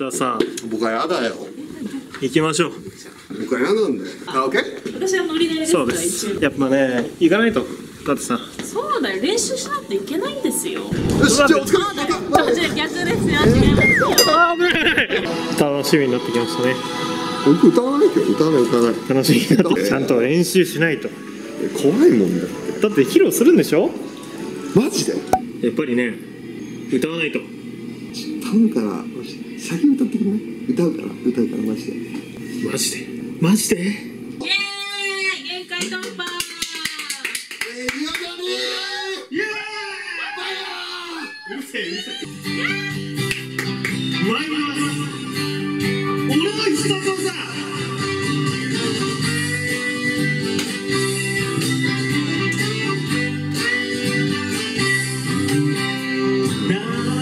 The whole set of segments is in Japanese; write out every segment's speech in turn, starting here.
じゃあさ僕はやだよ。行きましょう。僕はやなんだよ。カラオケ？私はノリでそうです。やっぱね行かないと。だってさ。そうだよ練習しないといけないんですよ。よしじゃあお疲れ。ちょっと逆ですよ違いますよ。あ危ない楽しみになってきましたね。僕歌わないけど歌わない歌わない。楽しみになってちゃんと練習しないと。怖いもんだって。だって披露するんでしょ？マジで？やっぱりね歌わないと。頼むから先歌ってくれない？歌うから歌うからマジで。マジで？マジで？イエーイ！限界突破えー、リオだねイエーイ！うるせえうるせえ。参ります俺の必殺技な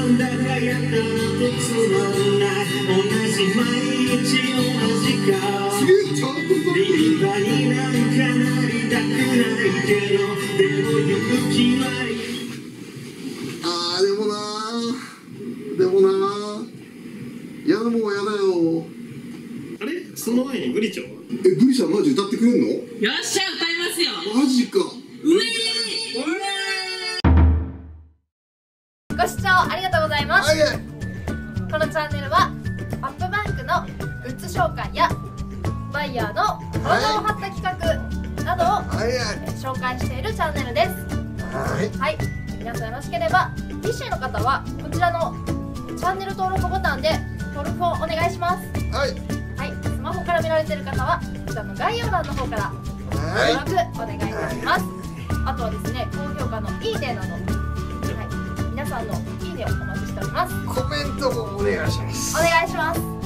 んだかやだなとつまんない同じ毎日同じ顔すげえちゃんと歌って立派になんかなりたくないけどでも行く気はあーでもなーでもなーやだもうやだよ。あれ？その前にグリちゃんは？えブリさんマジ歌ってくれんの？よっしゃ歌いますよ。マジか。うえご視聴ありがとうございます。はいこのチャンネルはアップバンクのグッズ紹介やバイヤーの動画を貼った企画などをえー紹介しているチャンネルです。はい。はい。皆さんよろしければ PC の方はこちらのチャンネル登録ボタンで登録をお願いします。はい。はい。スマホから見られている方はこちらの概要欄の方からはい。登録お願いいたします。あとはですね高評価のいいねなど、はい、皆さんのます。コメントもお願いします。お願いします